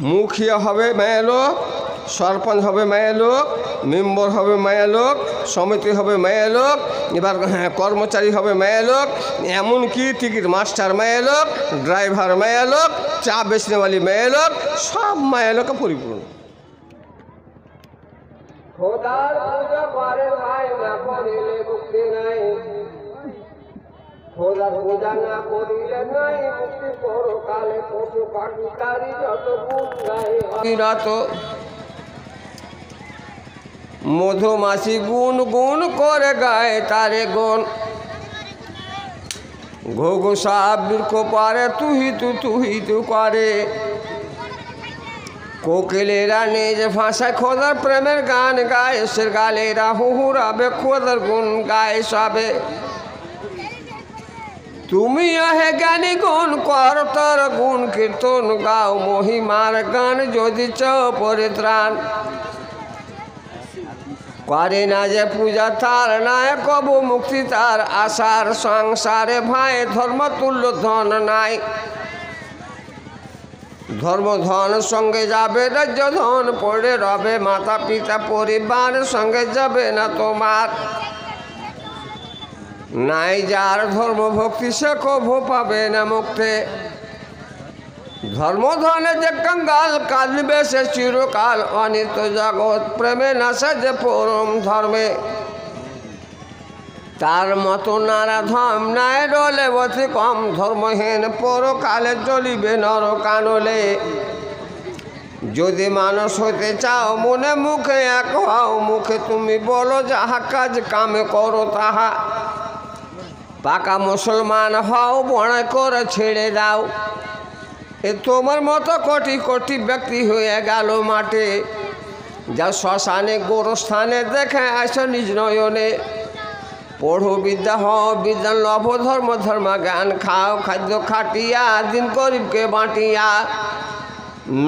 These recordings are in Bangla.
মুখিয়া হবে মেয়ে লোক সরপঞ্চ হবে মেয়ে লোক মেম্বর হবে মেয়ে লোক সমিতি হবে মেয়ে লোক এবার হ্যাঁ, কর্মচারী হবে মেয়ে লোক এমনকি টিকিট মাস্টার মেয়ে লোক ড্রাইভার মেয়ে লোক চা বেচনেওয়ালি মেয়ে লোক সব মেয়ে লোকে পরিপূর্ণ। খোদার পূজা করে না মুক্তি নাই। খোদার পূজা না করিলে গুণ গুন করে গায় তারে গুন ঘোঘো সাপ বৃক্ষ পারে তুহি তু তুহি তু করে। কোকিলেরা নিজ ভাষায় খোদার প্রেমের গান গায়, সে গালেরা হুহুরাবে খোদার গুণ গায় সবে। তুমি আহে জ্ঞানী গুণ কর তোর গুণ, কীর্তন গাও, মহিমার গান, যদি চাও পরিত্রাণ। করে না যে পূজা তার নাই কব মুক্তি তার, আশার সংসারে ভাই, ধর্ম তুল্য ধন নাই। ধর্ম ধন সঙ্গে যাবে রাজ্য ধন পড়ে রবে মাতা পিতা পরিবার সঙ্গে যাবে না তোমার। নাই যার ধর্ম ভক্তি সে কভু পাবে না মুক্তে। ধর্ম ধনে যে কঙ্গাল কাঁদবে সে চিরকাল অনিত জগৎ, প্রেমে নাশে যে পরম ধর্মে। তার মতো নারা ধম নাই রলে বতি কম ধর্মহীন, পরকালে চলিবে নর কানলে। যদি মানুষ হতে চাও, মনে মুখে এক হও, মুখে তুমি বলো যাহা কাজ কামে করো তাহা। পাকা মুসলমান হও, বড় করে ছেড়ে দাও। এ তোমার মতো কোটি কোটি ব্যক্তি হয়ে গেল মাঠে। যা শ্মশানে, গোরস্থানে দেখে আসো নিজ নয়নে। পড়ো বিদ্যা, হও বিদ্যা, লভ, ধর্ম ধর্ম জ্ঞান খাও খাদ্য, খাটিয়া, দিন গরিবকে বাঁটিয়া।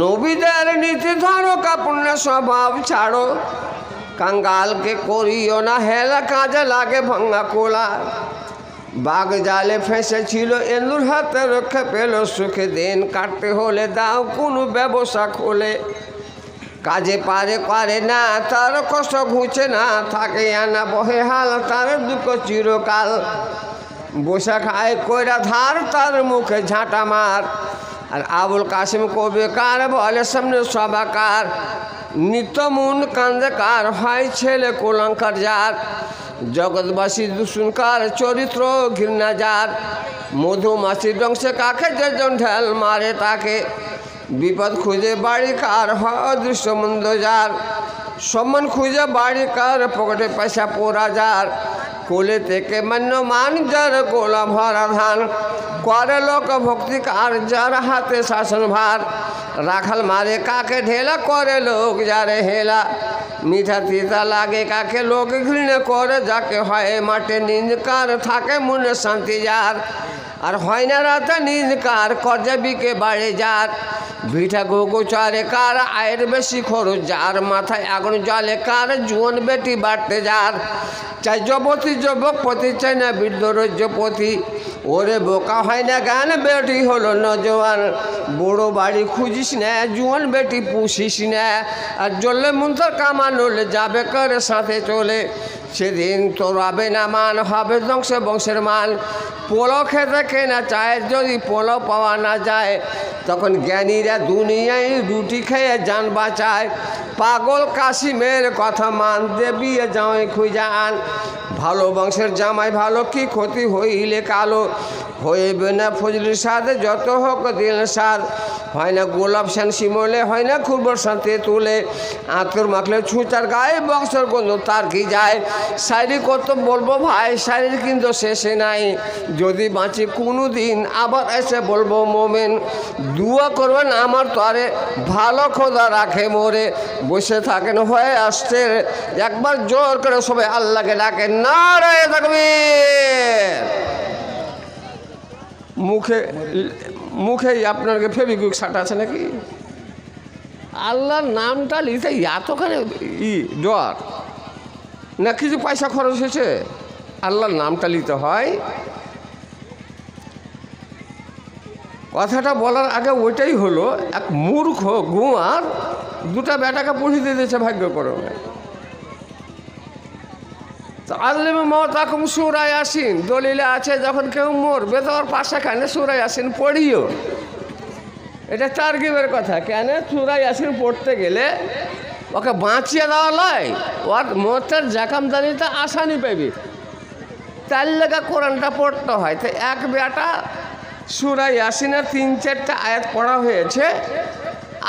নবীদের নীতি ধরো, কাপুণ্য স্বভাব ছাড়ো। কাঙ্গালকে করিও না, হেলা কাজে লাগে ভাঙ্গা কোলা। বাঘ জালে ফেঁসেছিল এন্দুর হাতে রক্ষা পেল সুখে দিন। কাটতে হলে দাও, কোনো ব্যবসা খোলে। কাজে পারে পারে না, তার কষ্ট ঘুচে না। থাকে আনা, বহে হাল, তার দুঃখ চিরকাল। বসে খায়, কইরা ধার, তার মুখে ঝাঁটা মার। আর আবুল কাসিম কবে কার বলে, সামনে সবাকার নিত্য মন কান্দে কার হয় ছেলে কোলঙ্কার যার। জগৎবাসী দূষণকার চরিত্র ঘৃণা যার মধুমাছি ডংসে কাকে যেজন ঢেল মারে তাকে বিপদ খুঁজে বাড়ি কার হয় অদৃশ্য মন্দ যার সম্মান খুঁজে বাড়ি কার পকেটে পয়সা পোড়া যার কোলে থেকে মান্য মান যার গোলা ভরা ধান করে লোক ভক্তি কার যার হাতে শাসন ভার রাখাল মারে কাকে ঢেলা করে লোক যারে হেলা মিঠা তিতা লাগে কাকে লোক ঘৃণে করে যাকে হয় মাঠে নিন্দকার থাকে মনে শান্তি যার আর হয় না রাতে নিন্দকার করজাবিকে বাড়ে যার। ভিটা গোগো চারে কার, আয়ের বেশি খরচ যার, মাথায় আগুন জলে কার জুয়ন বেটি বাড়তে যার। চাই যবতী, যুবকপতি, চাই না বৃদ্ধ রজ্যপতি ওরে বোকা হয় না গান, বেটি হলো নজওয়ান। বড় বাড়ি খুঁজিস না জুয়ান বেটি পুষিস না। আর জ্বললে মুন্তর কামানোলে, যাবে করে সাথে চলে? সেদিন তোর হবে না মান, হবে ধ্বংসে বংশের মান পোলো খেতে খেয়ে না চায়, যদি পোলো পাওয়া না যায়, তখন জ্ঞানীরা দুনিয়ায় রুটি খেয়ে যান বাঁচায়। পাগল কাশিমের কথা মান দেবিয়ে জামাই খুঁজা আন। ভালো বংশের জামাই ভালো, কি ক্ষতি হইলে কালো? হইবে না ফজলির সাথে যত হোক দিল সাদ হয় না গোলাপ সেন শিমলে, হয় না খুব শান্তি তুলে আঁতর মাখলে ছুঁচার গায়ে বংশের গন্ধ তার কি যায়। শাড়ি কত বলব ভাই শাড়ির কিন্তু শেষে নাই। যদি বাঁচি কোনো দিন আবার এসে বলব মোমেন, দুয়া করবেন আমার তরে ভালো খোদা রাখে মোরে। বসে থাকেন, হয়ে আসছে। একবার জোর করে সবাই আল্লাহকে ডাকেন না রে থাকবে মুখে মুখেই আপনার ফেবিকুইক সাটা আছে নাকি? আল্লাহর নামটা লিখতে এতখানে ই ডর না কিছু পয়সা খরচ হয়েছে? আল্লাহর নামটা নিতে হয়। কথাটা বলার আগে ওইটাই হলো এক মূর্খ গুয়ার দুটা বেটাকে পড়িয়ে দিয়েছে ভাগ্যক্রমে তো আল্লিম মতাকুম সুরায় আসিন। দলিলে আছে যখন কেউ মরবে তো ওর পাশে খানে সুরায় আসিন? পড়িও। এটা তার্গিবের কথা। কেন সুরাই আসিন পড়তে গেলে? ওকে বাঁচিয়ে দেওয়া লয়। ওর মতের জাকামদানিটা আসানি পাবি। তার লেগে কোরআনটা পড়তে হয়। তো এক বেটা সুরাই আসিনের তিন চারটা আয়াত পড়া হয়েছে।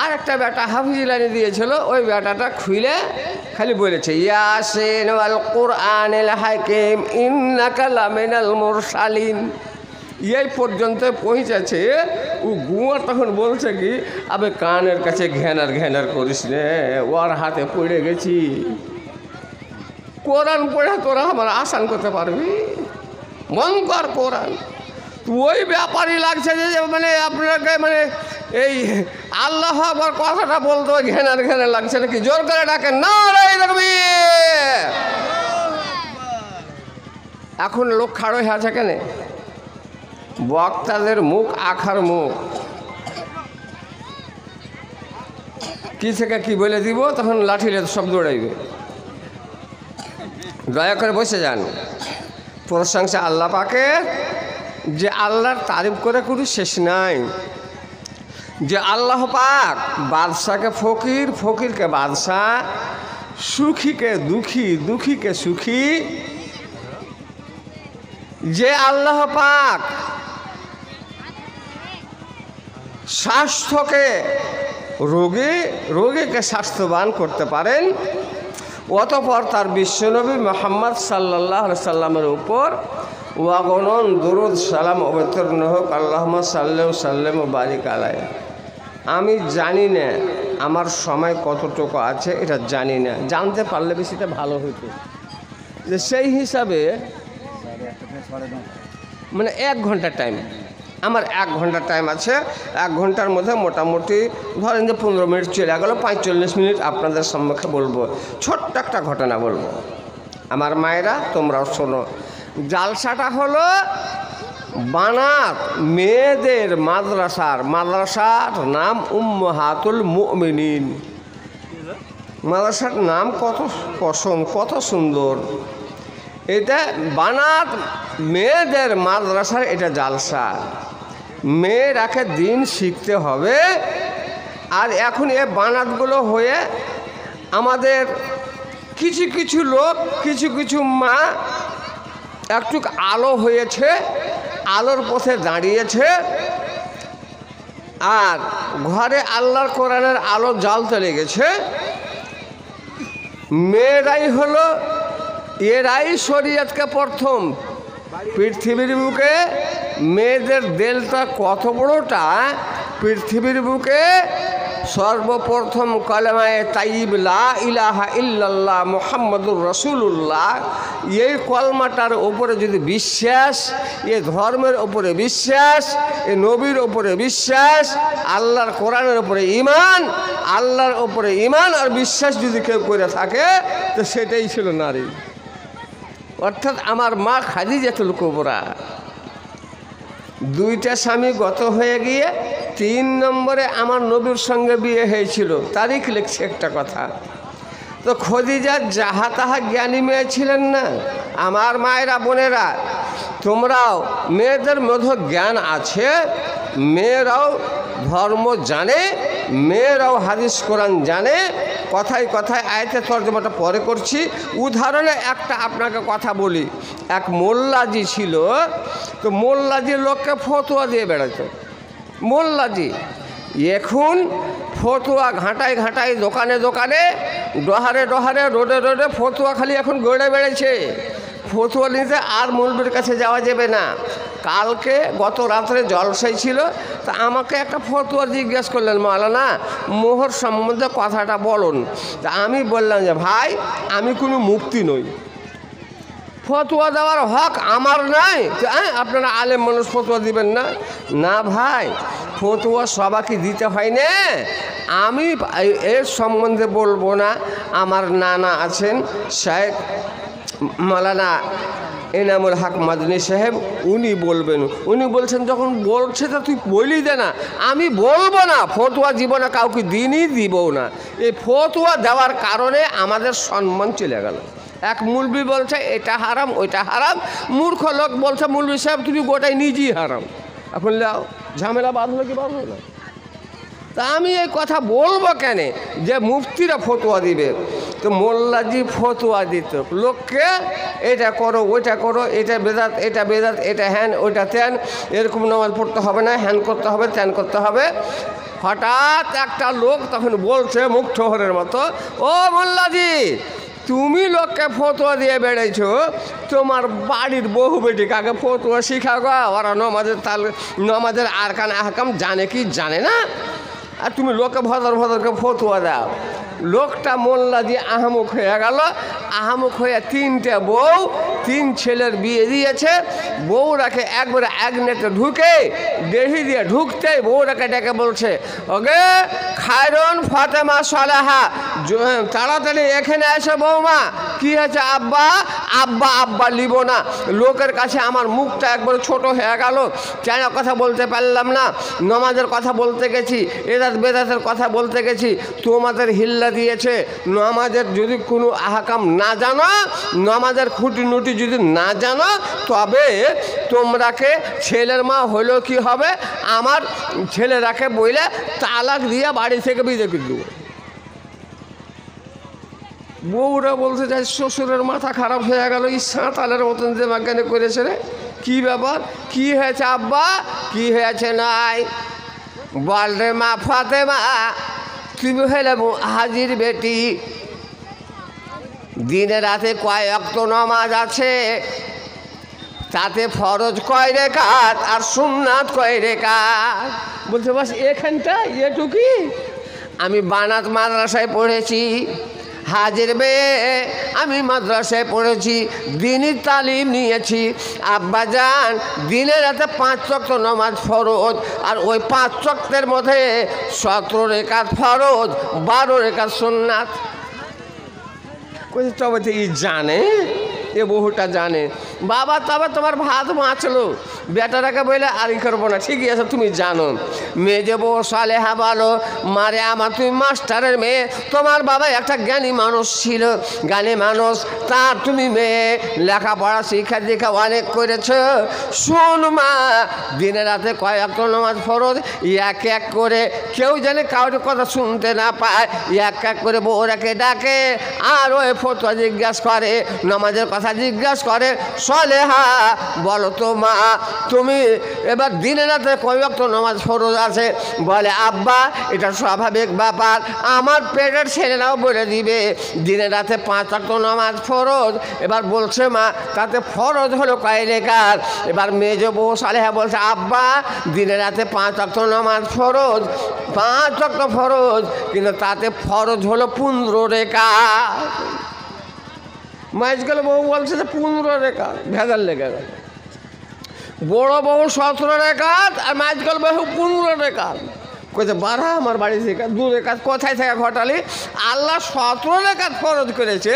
আর একটা বেটা হাফিজিলানি দিয়েছিল, ওই বেটাটা খুলে খালি বলেছে, ইয়াসিন ওয়াল কোরআনিল হাকিম, ইন্নাকা লামিনাল মুরসালিন। এই পর্যন্ত পৌঁছেছে। ও গুয়া তখন বলছে কি, আবে কানের কাছে ঘ্যানার ঘ্যানার করিস নে ওর হাতে পড়ে গেছি। কোরআন পড়ে তোরা আমার আসান করতে পারবি? মন কর কোরআন ওই ব্যাপারই লাগছে যে মানে আপনাকে মানে এই আল্লাহ আবার কথাটা বলতে ঘেনার ঘেনার লাগছে নাকি? জোর করে ডাকে না এখন লোক খাড়ো হয়ে আছে কেন? বক্তাদের মুখ, আখার মুখ। কি থেকে কি বলে দিব, তখন লাঠিলে সব দৌড়াইবে। দয়া করে বসে যান। প্রশংসা আল্লাহ পাকে যে আল্লাহর তারিফ করে কোনো শেষ নাই। যে আল্লাহ পাক বাদশাকে ফকির, ফকিরকে বাদশাহ, সুখীকে দুঃখী, দুঃখীকে সুখী। যে আল্লাহ পাক স্বাস্থ্যকে, রোগী, রোগীকে স্বাস্থ্যবান করতে পারেন, অতপর তার বিশ্বনবী মোহাম্মদ সাল্লাহ সাল্লামের উপর ওয়াগনন দুরুদ সালাম অবতীর্ণ হোক আল্লাহ সাল্লাম সাল্লাম বারিক আলাই আমি জানি না আমার সময় কতটুকু আছে, এটা জানি না। জানতে পারলে বেশিটা ভালো হতো যে সেই হিসাবে মানে এক ঘণ্টা টাইম আমার এক ঘণ্টা টাইম আছে, এক ঘণ্টার মধ্যে মোটামুটি ধরেন যে পনেরো মিনিট চলে গেলো, পঁয়তাল্লিশ মিনিট আপনাদের সম্মুখে বলব। ছোট্ট একটা ঘটনা বলব। আমার মায়েরা, তোমরাও শোনো। জালসাটা হলো বানাত মেয়েদের মাদ্রাসার মাদ্রাসার নাম উম্মাহাতুল মুমিনিন। মাদ্রাসার নাম কত পছন্দ কত সুন্দর। এটা বানাত মেয়েদের মাদ্রাসার এটা জালসা। মেয়েরাকে দিন শিখতে হবে। আর এখন এ বানাতগুলো হয়ে আমাদের কিছু কিছু লোক, কিছু কিছু মা একটু আলো হয়েছে। আলোর পথে দাঁড়িয়েছে আর ঘরে আল্লাহর কোরআনের আলো জ্বালতে লেগেছে। মেয়েরাই হলো, এরাই শরীয়তকে প্রথম। পৃথিবীর বুকে মেয়েদের দেলটা কত বড়টা, পৃথিবীর বুকে সর্বপ্রথম কলেমায় তাইব, লা ইলাহা ইল্লাল্লাহ মোহাম্মদুর রসুল্লাহ এই কলমাটার ওপরে যদি বিশ্বাস এ ধর্মের ওপরে বিশ্বাস এ নবীর ওপরে বিশ্বাস, আল্লাহর কোরআনের ওপরে ইমান আল্লাহর ওপরে ইমান আর বিশ্বাস যদি কেউ করে থাকে, তো সেটাই ছিল নারী। অর্থাৎ আমার মা খাদি খাদিজাতুল কুবরা। দুইটা স্বামী গত হয়ে গিয়ে তিন নম্বরে আমার নবীর সঙ্গে বিয়ে হয়েছিল। তারিখ লিখছে একটা কথা। তো খদিজার যাহা তাহা জ্ঞানী মেয়ে ছিলেন না, আমার মায়েরা বোনেরা, তোমরাও মেয়েদের মধ্যে জ্ঞান আছে, মেয়েরাও ধর্ম জানে, মেয়েরাও হাদিস কোরআন জানে, কথায় কথায় আয়তে তর্জমাটা পরে করছি। উদাহরণে একটা আপনাকে কথা বলি, এক মোল্লাজি ছিল, তো মোল্লাজি লোককে ফতোয়া দিয়ে বেড়াতো মোল্লাজি এখন ফতুয়া ঘাঁটায় ঘাঁটায়, দোকানে দোকানে, ডহারে ডহারে, রোডে রোডে ফতুয়া খালি এখন গড়ে বেড়েছে। ফতুয়া নিতে আর মৌলবীর কাছে যাওয়া যাবে না। কালকে গত রাত্রে জলসাই ছিল, তা আমাকে একটা ফতুয়া জিজ্ঞেস করলেন মালানা মোহর সম্বন্ধে কথাটা বলুন। তা আমি বললাম যে, ভাই, আমি কোনো মুক্তি নই। ফতুয়া দেওয়ার হক আমার নাই। হ্যাঁ আপনারা আলেম মানুষ ফতোয়া দিবেন না? না ভাই, ফতুয়া সবাইকে দিতে হয় না। আমি এর সম্বন্ধে বলব না। আমার নানা আছেন শেখ মালানা এনামুল হক মাদনী সাহেব, উনি বলবেন। উনি বলছেন, যখন বলছে তা তুই বলি দে না। আমি বলব না, ফতুয়া জীবনে কাউকে দিনই দিবও না। এই ফতুয়া দেওয়ার কারণে আমাদের সম্মান চলে গেল। এক মুলবি বলছে, এটা হারাম, ওইটা হারাম। মূর্খ লোক বলছে মুলবি সাহেব, তুমি গোটাই নিজেই হারাম। এখন লাও, ঝামেলা বাঁধলো কি বাঁধলো না? তা আমি এই কথা বলব কেন? যে মুফতিরা ফতোয়া দিবে। তো মোল্লাজি ফতোয়া দিত, লোককে এটা করো, ওইটা করো, এটা বেদাত এটা বেদাত, এটা হ্যান, ওইটা ত্যান। এরকম নামাজ পড়তে হবে না, হ্যান করতে হবে, ত্যান করতে হবে। হঠাৎ একটা লোক তখন বলছে মুখ ঠোহরের মতো, ও মোল্লাজি তুমি লোককে ফতোয়া দিয়ে বেড়েছো তোমার বাড়ির বহু বেটি কাকে ফতোয়া শিখা গো ওরা নমাজের তাল নমাজের আরকান আহকাম জানে কি জানে না? আর তুমি লোককে ভদর ভদরকে ফতোয়া দাও। লোকটা মোল্লা দিয়ে আহামুখ হয়ে গেল। আহামুখ হয়ে তিনটে বউ, তিন ছেলের বিয়ে দিয়েছে। বউরাকে একবারে এক নেটে ঢুকে দেহি দিয়ে ঢুকতেই বউরাকে ডেকে বলছে, ওগে খায়রন ফাতেমা সালেহা তাড়াতাড়ি এখানে এসে বৌমা কি হয়েছে আব্বা? আব্বা আব্বা লিব না। লোকের কাছে আমার মুখটা একবার ছোট হয়ে গেল। কেন কথা বলতে পারলাম না? নমাজের কথা বলতে গেছি এদাত বেদাতের কথা বলতে গেছি। তোমাদের হিল্লা দিয়েছে, নমাজের যদি কোনো আহকাম না জানো, নমাজের খুঁটিনুটি যদি না জানো, তবে তোমরাকে ছেলের মা হলেও কি হবে? আমার ছেলেরাকে বইলে তালাক দিয়ে বাড়ি থেকে বিদে করে দেবো। বউরা বলতে যায় শ্বশুরের মাথা খারাপ হয়ে গেল, এই সাঁতালের মতন যে মাজ্ঞানে করেছে রে। কী ব্যাপার? কি হয়েছে আব্বা? কি হয়েছে নাই? বল রে মা, ফাতেমা। তুমি হলে হাজির বেটি। দিনে রাতে কয়েক তো নমাজ আছে? তাতে ফরজ কয় রেখাত আর সোমনাথ কয় রেখাত? বলছে, বাস এখানটা এটুকি আমি বানাত মাদ্রাসায় পড়েছি। হাজির বে আমি মাদ্রাসায় পড়েছি দিনই তালিম নিয়েছি। আব্বা যান, দিনে রাতে পাঁচ চক্র নমাজ ফরজ, আর ওই পাঁচ চক্রের মধ্যে সতেরো রেখা ফরজ, বারো রেখা সোননাথ কোথায় তবে ই জানে এ বহুটা জানে। বাবা তবে তোমার ভাত বাঁচলো বেটারাকে বলে, আর ই করব না। ঠিকই আছে, তুমি জানো। মেয়ে যে বউ সালেহা বলো, মারে আমার, তুমি মাস্টারের মেয়ে। তোমার বাবা একটা জ্ঞানী মানুষ ছিল। জ্ঞানী মানুষ, তার তুমি মেয়ে। লেখাপড়া শিক্ষা দীক্ষা অনেক করেছ। শোন মা, দিনে রাতে কয়েক নামাজ ফরজ এক এক করে কেউ জানে কারোর কথা শুনতে না পায়। এক এক করে বউরাকে ডাকে, আর ওই ফটোয়া জিজ্ঞাসা করে, নামাজের কথা জিজ্ঞাসা করে, সলেহা, বলো তো মা, তুমি এবার দিনে রাতে কয়েক নামাজ ফরজ আছে? বলে, আব্বা, এটা স্বাভাবিক ব্যাপার। আমার পেটের ছেলেরাও বলে দিবে, দিনে রাতে পাঁচ তো নামাজ ফরজ। এবার বলছে মা, তাতে ফরজ হলো কয় রেখার এবার মেজ বউ সালেহা বলছে, আব্বা, দিনে রাতে পাঁচ অক্ট নামাজ ফরজ, পাঁচ অক্ট ফরজ, কিন্তু তাতে ফরজ হলো পনেরো রেখা মাঝকাল বউ বলছে যে পনেরো রেখা, ভেজাল লেগে গেল। বড় বউ সতেরো রেখাত আর মাঝকাল বহু পনেরো রেখাত কইছে, বাড়া, আমার বাড়ি থেকে দু রেখাত কোথায় থেকে ঘটালি? আল্লাহ সতেরো রেখাত ফরজ করেছে,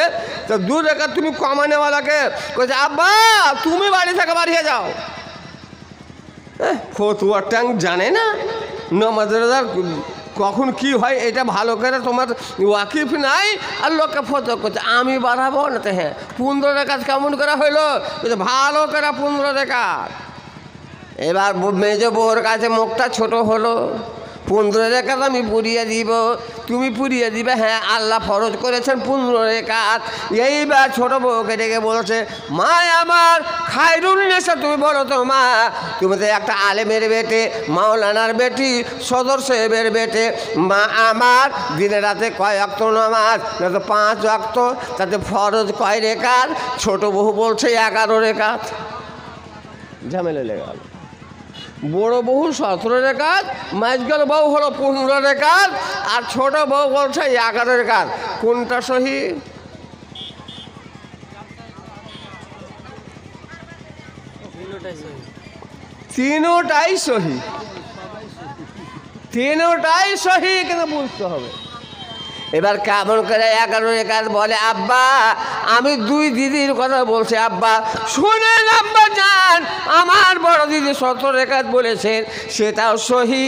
তো দু রেখাত তুমি কমানেওয়ালাকে কইছে, আব্বা, তুমি বাড়ি থেকে বাড়িয়ে যাও। ফতুয়ার ট্যাং জানে না? নমাজের কখন কি হয় এটা ভালো করে তোমার ওয়াকিফ নাই আর লোককে ফত করছে। আমি বাড়াবো না তো হ্যাঁ। পনেরো টাকা কেমন করে হইল? ভালো করে পনেরো টাকা এবার মেজ বউর কাছে মুখটা ছোট হলো। পনেরো রেখাত আমি পুড়িয়ে দিব। তুমি পুড়িয়ে দিবে হ্যাঁ আল্লাহ ফরজ করেছেন পনেরো রেখাত এইবার ছোট বউকে ডেকে বলেছে, মা, আমার খাইরুল নেশা, তুমি বলো তো, মা। তুমি তো একটা আলেমের বেটে, মাওলানার বেটি, সদর সাহেবের বেটে। মা, আমার দিনে রাতে কয় অক্ত নামাজ? না তো পাঁচ অক্ত। তাতে ফরজ কয় রেখাত ছোট বহু বলছে, এগারো রেখাত ঝামেলা লেগে বড় বহু সতেরো রেখাত মাঝগাল বউ হলো পনেরো রেখাত আর ছোট বউ বলছে এগারো রেখাত কোনটা সহি। তিনোটাই সহি। তিনোটাই সহি, কিন্তু বুঝতে হবে। এবার কেমন করে এগারো রেখাত বলে, আব্বা, আমি দুই দিদির কথা বলছি, আব্বা। শুনেন, আব্বা যান আমার বড় দিদি শত রেখাত বলেছেন, সেটাও সহি,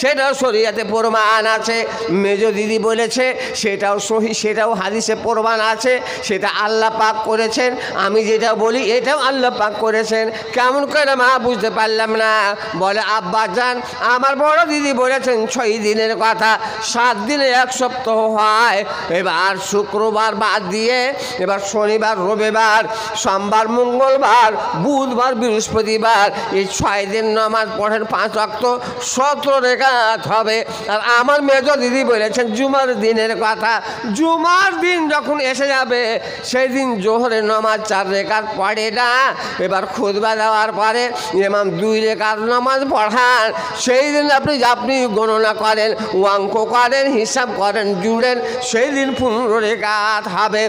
সেটাও শরিয়াতে প্রমাণ আছে। মেজ দিদি বলেছে, সেটাও সহি, সেটাও হাদিসে প্রমাণ আছে, সেটা আল্লাহ পাক করেছেন। আমি যেটা বলি, এটাও আল্লাহ পাক করেছেন। কেমন করে মা বুঝতে পারলাম না? বলে, আব্বা যান আমার বড় দিদি বলেছেন ছয় দিনের কথা, সাত দিনে এক সপ্তাহ হয়। এবার শুক্রবার বাদ দিয়ে, এবার শনিবার, রবিবার, সোমবার, মঙ্গলবার, বুধবার, বৃহস্পতিবার, এই ছয় দিন নামাজ পড়েন পাঁচ অক্ত সতেরো রেখাত হবে। আর আমার মেজ দিদি বলেছেন, জুমার দিনের কথা, জুমার দিন যখন এসে যাবে সেই দিন জোহরে নামাজ চার রেখাত পড়ে না। এবার খুদবা দেওয়ার পরে ইমাম দুই রেখাত নামাজ পড়ান। সেই দিন আপনি আপনি গণনা করেন অঙ্ক করেন, হিসাব করেন, জুড়েন সেই দিন পনেরো রেখাত হবে।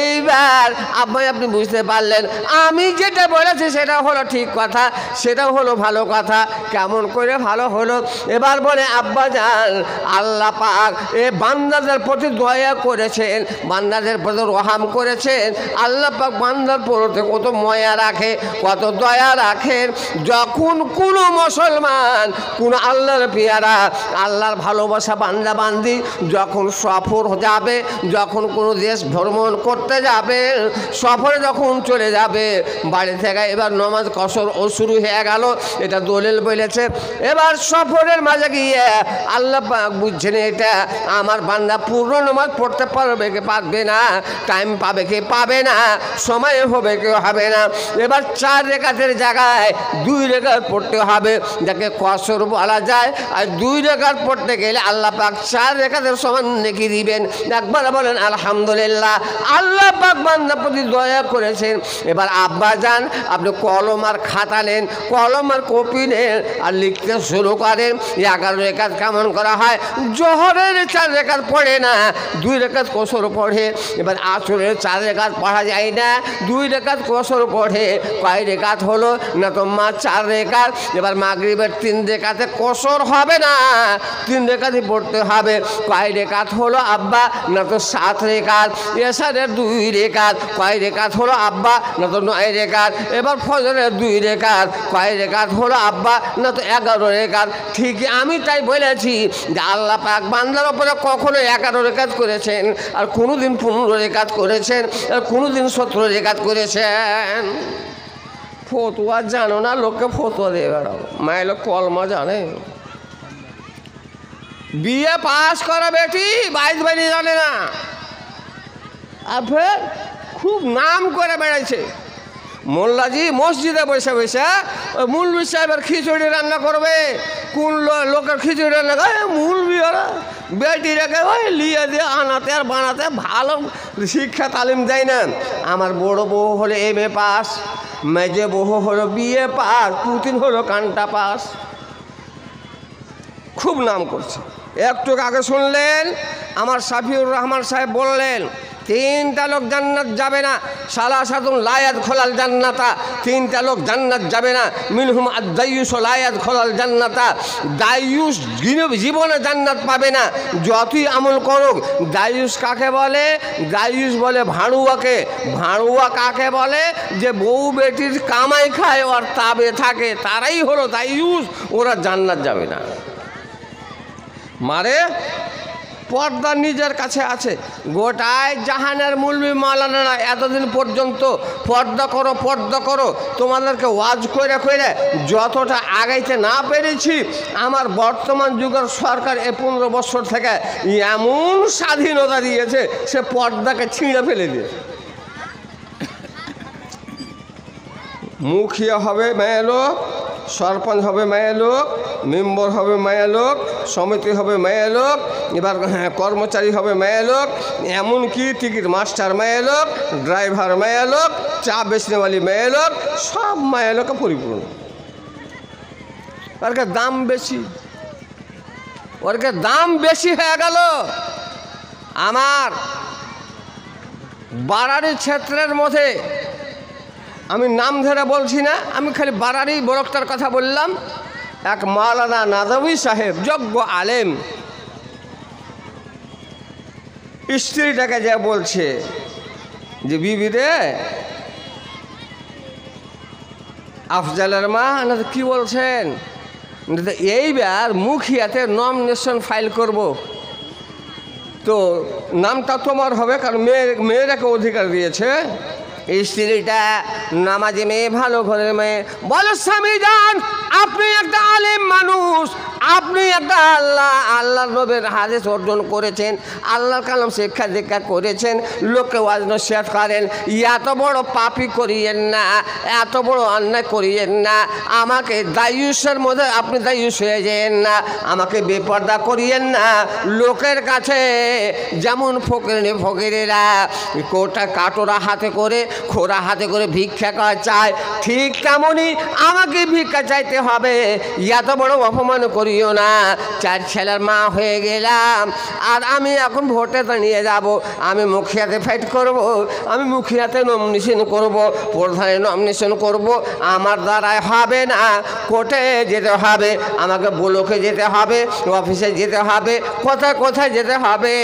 এইবার আপনি আপনি বুঝতে পারলেন, আমি যেটা বলেছি সেটা হলো ঠিক কথা সেটা হলো ভালো কথা, কেমন করে ভালো হলো। এবার বলে, আব্বা যান, আল্লাহ পাক, এ বান্দাদের প্রতি দয়া করেছেন, বান্দাদের প্রতি রহাম করেছেন, আল্লাহ পাক বান্দার প্রতি কত ময়া রাখে, কত দয়া রাখেন। যখন কোনো মুসলমান, কোনো আল্লাহর পেয়ারা, আল্লাহর ভালোবাসা বান্দা বান্দি, যখন সফর যাবে, যখন কোনো দেশ ভ্রমণ করতে যাবে, সফরে যখন চলে যাবে, বাড়ি থেকে এবার নমাজ কসর ও শুরু হয়ে গেল, এটা দলিল বলেছে। এবার সফরের মাঝে গিয়ে আল্লাহ বুঝছেন এটা, আমার বান্দা পূর্ণ নমাজ পড়তে পারবে কি পারবে না টাইম পাবে কি পাবে না, সময় হবে কি হবে না। এবার চার রেখাতের জায়গায় দুই রেখাত পড়তে হবে, যাকে কসর বলা যায়, আর দুই রেখাত পড়তে গেলে আল্লাহ পাক চার রেখাতের সমান নেকি দিবেন। একবার বলেন, আলহামদুলিল্লাহ। আল্লাহ পাক বান্দা প্রতি দয়া করেছেন। এবার আব্বা যান, আপনি কলম আর খাতা নেন, কলম আর কপি নেন আর লিখতে শুরু করেন। এগারো রেখাত কেমন করা হয়? জহরের চার রেখাত পড়ে না, দুই রেখাত কোসর পড়ে। এবার আসরের চার রেখাত পড়া যায় না, দুই রেখাত কোসর পড়ে। কয় রেখাত হলো? না তো মা চার রেখাত। এবার মাগরিবের তিন রেখাতে কোসর হবে না, তিন রেখাতই পড়তে হবে। কয় রেখাত হলো? আব্বা, না তো সাত রেখাত, এসারের দুই রেখাত, কয় রেখাত হলো আব্বা, না তো নয় রেখাত, এবার ফজরের দুই রেখাত, কয় রেখাত হলো আব্বা, না তো এগারো রেখাত। ঠিকই আমি তাই বলেছি যে আল্লাহ পাক বান্দার ওপরে কখনো এগারো রেখাত করেছেন, আর কোনো দিন পনেরো রেখাত করেছেন, আর কোনো দিন সতেরো রেখাত করেছেন। ফতুয়া জানো না, লোককে ফতুয়া দিয়ে বেড়াও। মায়ের লোক কলমা জানে। বিয়ে পাস করা বেটি, বাইশ বাড়ি জানে না। আর ফের খুব নাম করে বেড়াইছে। মোল্লাজি মসজিদে বসে বসে, ওই মুলবি সাহেবের খিচুড়ি রান্না করবে, কোন লোকের খিচুড়ি রান্না করে মুলবি ওরা বেটি রেখে ওই লিয়ে দিয়ে আনাতে আর বানাতে ভালো শিক্ষা তালিম দেয় না। আমার বড় বউ হলো এম এ পাস, মেজে বউ হলো বিএ পাস পুতিন হলো কান্টা পাস। খুব নাম করছে। একটু আগে শুনলেন, আমার সাফিউর রহমান সাহেব বললেন, তিনটা লোক জান্নাত যাবে না, সালা সাদুন লায়াত খোলাল জান্নাতা, তিনটা লোক জান্নাত যাবে না, মিনহুম দায়ুস লায়াত খোলাল জান্নাতা, দায়ুস জীবনে জান্নাত পাবে না, যতই আমল করুক, দায়ুস কাকে বলে? দায়ুস বলে ভাড়ুয়াকে। ভাড়ুয়া কাকে বলে? যে বউ বেটির কামাই খায়, ওর তাবে থাকে, তারাই হলো দায়ুস, ওরা জান্নাত যাবে না। মারে? পর্দা নিজের কাছে আছে। গোটায় জাহানের মুলবি মালানা এতদিন পর্যন্ত পর্দা করো পর্দা করো। তোমাদেরকে ওয়াজ করে করে যতটা আগাইতে না পেরেছি, আমার বর্তমান যুগের সরকার এ পনেরো বছর থেকে এমন স্বাধীনতা দিয়েছে, সে পর্দাকে ছিঁড়ে ফেলে দিয়েছে। মুখিয়া হবে মেয়ে লোক সরপঞ্চ হবে মেয়ে লোক মেম্বর হবে মেয়ে লোক সমিতি হবে মেয়ে লোক এবার হ্যাঁ, কর্মচারী হবে মেয়ে লোক এমনকি টিকিট মাস্টার মেয়ে লোক ড্রাইভার মেয়ে লোক চা বেচনেওয়ালি মেয়ে লোক সব মেয়ে লোকে পরিপূর্ণ। ওরকে দাম বেশি। ওরকে দাম বেশি হয়ে গেল। আমার বাড়ারি ক্ষেত্রের মধ্যে আমি নাম ধরে বলছি না, আমি খালি বাড়ারি বরক্তার কথা বললাম। এক মাওলানা নাদবী সাহেব, যোগ্য আলেম। স্ত্রীটাকে যা বলছে যে, বিবি রে, আফজালের মা না কী বলছেন? এইবার মুখিয়াতে নমিনেশন ফাইল করব। তো নামটা তোমার হবে, কারণ মেয়ে মেয়েরাকে অধিকার দিয়েছে। স্ত্রীটা নামাজে মেয়ে, ভালো ঘরের মেয়ে। বলো, স্বামী যান আপনি একটা আলেম মানুষ। আপনি একটা আল্লাহ আল্লাহ নবের হাদিস অর্জন করেছেন, আল্লাহর কালাম শিক্ষা দীক্ষা করেছেন, লোককে ওয়াজ নসিহাত করেন। এত বড় পাপি করিয়েন না, এত বড় অন্যায় করিয়েন না। আমাকে দায়ুষের মধ্যে আপনি দায়ুষ হয়ে যেন না। আমাকে বেপর্দা করিয়েন না। লোকের কাছে যেমন ফকিরে ফকিরেরা, কোটা কাটোরা হাতে করে খোরা হাতে করে ভিক্ষা করা চায়, ঠিক তেমনই আমাকে ভিক্ষা চাইতে হবে। এত বড় অপমান করিও না, চার ছেলের মা হয়ে গেলাম, আর আমি এখন ভোটে দাঁড়িয়ে যাব, আমি মুখিয়াতে ফাইট করব, আমি মুখিয়াতে নমিনেশন করব প্রধানে নমিনেশন করব, আমার দ্বারায় হবে না, কোর্টে যেতে হবে, আমাকে ব্লকে যেতে হবে, অফিসে যেতে হবে, কোথায় কোথায় যেতে হবে,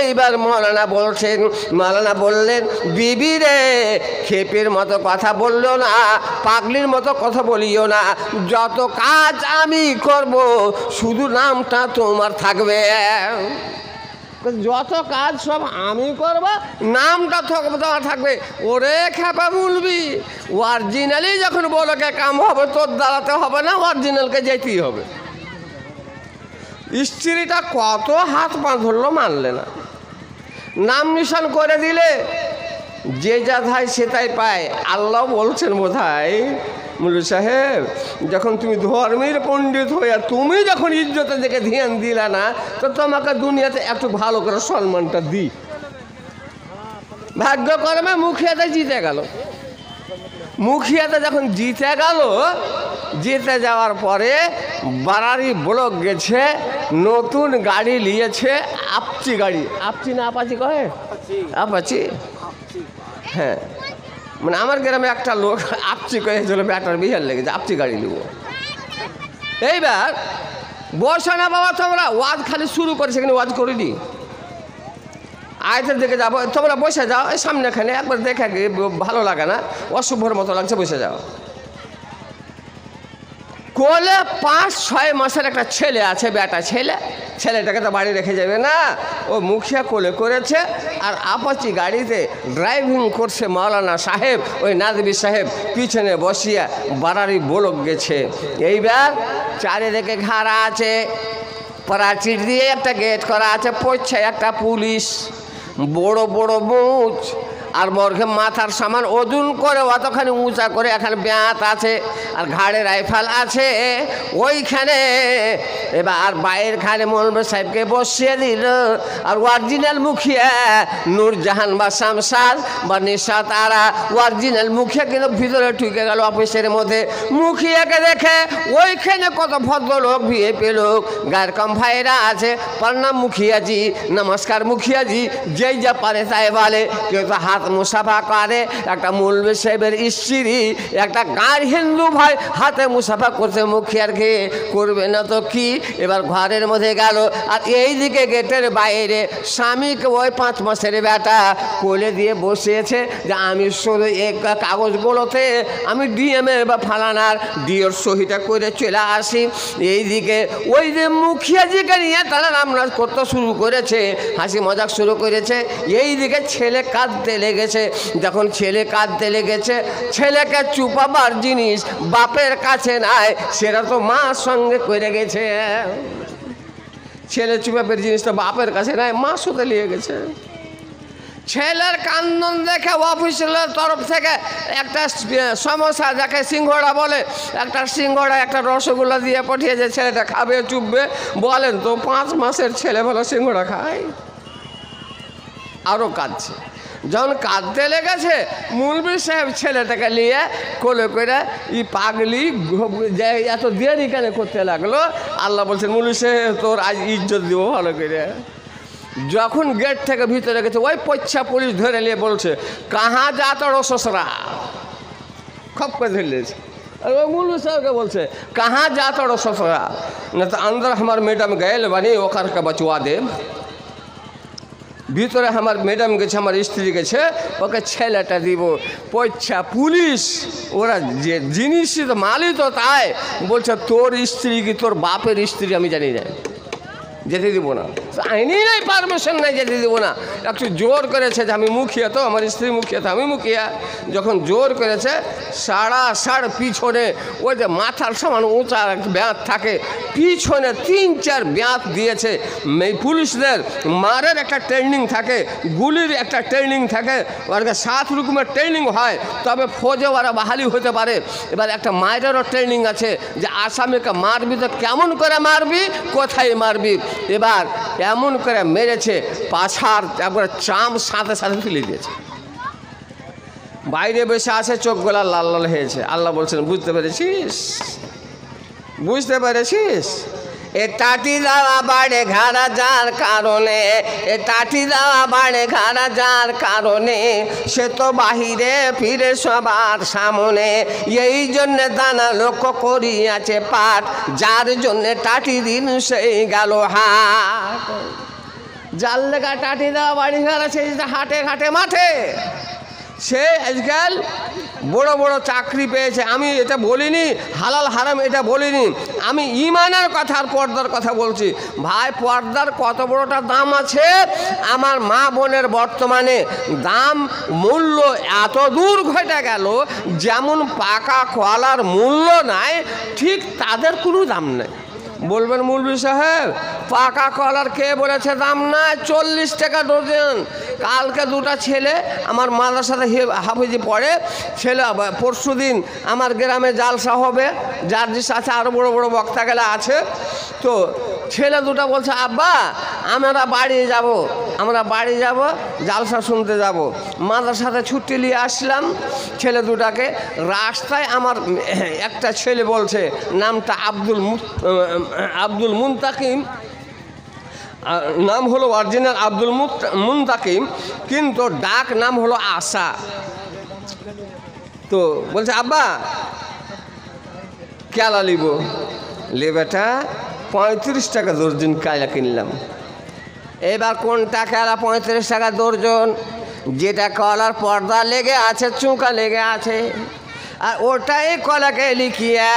এইবার মৌলানা বলছেন, মৌলানা বললেন, বিবি রে খেপের মতো কথা বলল না, পাগলির মতো কথা বলিও না। যত কাজ আমি করব, শুধু নামটা তোমার থাকবে। যত কাজ সব আমি করব, নামটা তোমার থাকবে। ওরে খেপা বলবি অরিজিনালি যখন বলোকে কাম হবে, তোর দাঁড়াতে হবে না অরিজিনালকে যেতেই হবে। স্ত্রীটা কত হাত পা ধরলো মানলে না। নাম নিশান করে দিলে যে যা ধায় সে তাই পায়। আল্লাহ বলছেন বোধহয় মুলু সাহেব যখন তুমি ধর্মের পণ্ডিত হইয়া তুমি যখন ইজ্জতের দিকে ধ্যান দিলা না তো তোমাকে দুনিয়াতে এত ভালো করে সম্মানটা দি। ভাগ্যকর্মে মুখিয়াতে জিতে গেল। মুখিয়াতে যখন জিতে গেল জিতে যাওয়ার পরে বারারি ব্লক গেছে নতুন গাড়ি নিয়েছে আপচি গাড়ি। আপচি না আপাচি কহে? আপাচি। হ্যাঁ। মানে আমার গ্রামে একটা লোক আপচি করে চলে ব্যাটার বিহার লেগেছে আপচি গাড়ি নেব। এইবার বসে না বাবা তোমরা ওয়াজ খালি শুরু করে, সেখানে ওয়াজ করে করিনি। আয়তের দিকে যাব, তোমরা বসে যাও, এই সামনেখানে একবার দেখে ভালো লাগে না, অশুভর মতো লাগছে, বসে যাও। কোলে পাঁচ, ছয় মাসের একটা ছেলে আছে, বেটা ছেলে। ছেলেটাকে তো বাড়ি রেখে যাবে না। ও মুখিয়া কোলে করেছে আর আপাচি গাড়িতে ড্রাইভিং করছে মাওলানা সাহেব। ওই নাদবি সাহেব পিছনে বসিয়া বাড়ারি বলক গেছে। এইবার চারিদিকে ঘাড়া আছে, প্রাচীর দিয়ে একটা গেট করা আছে, পড়ছে একটা পুলিশ। বড় বড় মুচ আর মর্গে মাথার সামান ওজন করে অতখানি উঁচা করে এখানে ব্যাঁত আছে, আর ঘাড়ে রাইফেল আছে। ওইখানে এবার বাইরের খানে মৌলবে সাহেবকে বসিয়ে দিল, আর অরিজিনাল মুখিয়া নূরজাহান বা শামসাদ বা নিশা তারা অরিজিনাল মুখিয়া কিন্তু ভিতরে ঢুকে গেল অফিসের মধ্যে। মুখিয়াকে দেখে ওইখানে কত ভদ্রলোক ভিএপি লোক, গায়ের কম ভাইরা আছে। প্রণাম মুখিয়াজি, নমস্কার মুখিয়াজি, যেই যা পারে তাই বলে, কেউ তো হাত মুসাফা করে, একটা মুলবে সাহেবের স্ত্রী, একটা গাঁর হিন্দু ভাই হাতে মুসাফা করছে মুখিয়ার খেয়ে করবে না তো কি? এবার ঘরের মধ্যে গেল, আর এই দিকে গেটের বাইরে স্বামীকে ওই পাঁচ মাসের বেটা কোলে দিয়ে বসিয়েছে যে আমি শুধু এই কাগজগুলোতে আমি ডিএমের বা ফালানার ডিওর সহিটা করে চলে আসি। এইদিকে ওই যে মুখিয়াজিকে নিয়ে তারা রামনাথ করতে শুরু করেছে, হাসি মজাক শুরু করেছে। এই দিকে ছেলে কাঁদতে লেগেছে যখন ছেলে কাঁদতে লেগেছে, ছেলেকে চুপাবার জিনিস বাপের কাছে নাই, সেটা তো মার সঙ্গে করে গেছে। ছেলে চুপাবের জিনিসটা বাপের কাছে নাই মা সাথে নিয়ে গেছে। ছেলের কান্দন দেখে অফিসের তরফ থেকে একটা সমস্যা দেখে সিংহড়া বলে, একটা সিংহড়া একটা রসগোল্লা দিয়ে পাঠিয়েছে ছেলেটা খাবে, চুপবে, বলেন তো পাঁচ মাসের ছেলে ভালো সিংহড়া খায়? আরও কাঁদছে। যখন কাঁদতে লেগেছে মুলবি সাহেব ছেলেটাকে নিয়ে কোলে করে ই পাগলি যে এত দেরি কেন করতে লাগলো আল্লাহ বলছেন মুলবি সাহেব তোর আজ ইজ্জত দিব ভালো করে যখন গেট থেকে ভিতরে গেছে ওই পচ্ছা পুলিশ ধরে নিয়ে বলছে কাহা যা তোর সসরা খপ করে ধরে নিয়েছে और वो मूल साहब के बोलते कहाँ जाता रो ससुरा न तो अंदर हमार मैडम गए बनी ओकर के बचवा दे ভিতরে আমার ম্যাডাম গেছে, আমার স্ত্রী গেছে, ওকে ছেলেটা দিব। পয়সা পুলিশ, ওরা যে জিনিস মালই তো তাই। বলছে, তোর স্ত্রী কি তোর বাপের স্ত্রী? আমি জানি না। যেতে দিব না। আইনি নাই পারমিশন নাই যেতে দিব না। একটু জোর করেছে যে আমি মুখিয়া তো, আমার স্ত্রী মুখিয়া তো, আমি মুখিয়া। যখন জোর করেছে, সারা সার পিছনে ওই যে মাথার সমান উঁচা ব্যাঁত থাকে, পিছনে তিন চার ব্যাঁত দিয়েছে। পুলিশদের মারের একটা ট্রেনিং থাকে, গুলির একটা ট্রেনিং থাকে ওরকে সাত রকমের ট্রেনিং হয়, তবে ফৌজে ওরা বাহালি হতে পারে। এবার একটা মায়েরও ট্রেনিং আছে যে আসামিকে মারবি তো কেমন করে মারবি, কোথায় মারবি? এবার এমন করে মেরেছে, পাছার একবার চাম সাঁতে সাঁতে ফেলে দিয়েছে। বাইরে বসে আছে, চোখ গোলা লাল লাল হয়েছে। আল্লাহ বলছেন, বুঝতে পেরেছিস? বুঝতে পেরেছিস? এ টাটি দেওয়া বাড়ে ঘাড়া যার কারণে, এ টাটি দেওয়া বাড়ে ঘাড়া যার কারণে। সে তো বাহিরে ফিরে সবার সামনে, এই জন্যে দানা লক্ষ্য করিয়াছে পাট, যার জন্যে টাটি দিন সেই গেল হাট। জাল লেগা টাটি দেওয়া বাড়ি ঘর আছে হাটে ঘাটে মাঠে, সে আজকাল বড় বড় চাকরি পেয়েছে। আমি এটা বলিনি, হালাল হারাম এটা বলিনি। আমি ইমানের কথা আর পর্দার কথা বলছি। ভাই, পর্দার কত বড়টা দাম আছে? আমার মা বোনের বর্তমানে দাম, মূল্য এত দূর ঘটে গেল, যেমন পাকা কলার মূল্য নাই, ঠিক তাদের কোনো দাম নেই। বলবেন মুলবি সাহেব, পাকা কলার কে বলেছে দাম না চল্লিশ টাকা ডজন। কালকে দুটা ছেলে আমার মাদ্রাসাতে সাথে হাফিজি পড়ে, ছেলে পরশু দিন আমার গ্রামে জালসা হবে যে সাথে আরও বড় বড় বক্তা গেলে আছে। তো ছেলে দুটো বলছে, আব্বা, আমরা বাড়ি যাব, আমরা বাড়ি যাব, জালসা শুনতে যাব। মাদার মাদ্রাসাতে ছুটি নিয়ে আসলাম ছেলে দুটাকে। রাস্তায় আমার একটা ছেলে বলছে, নামটা আব্দুল আব্দুল মুন্তাকিম নাম হলো অরিজিনাল আব্দুল মুন্তাকিম, কিন্তু ডাক নাম হলো আশা। তো বলছে, আব্বা কেলা লিব? লে বেটা, পঁয়ত্রিশ টাকা দর্জন কায়লা কিনলাম। এবার কোনটা কেলা পঁয়ত্রিশ টাকা দর্জন? যেটা কলার পর্দা লেগে আছে চুঁকা লেগে আছে। আর ওটাই কলাকে লিখিয়া